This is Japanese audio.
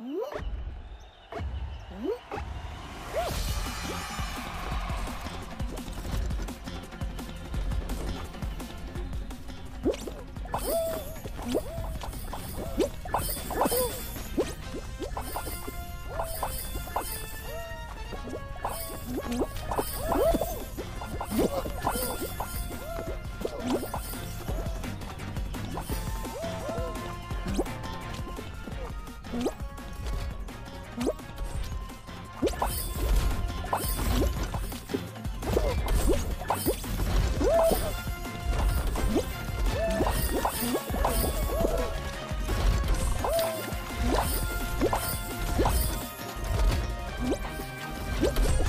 Mm-hmm. Oh!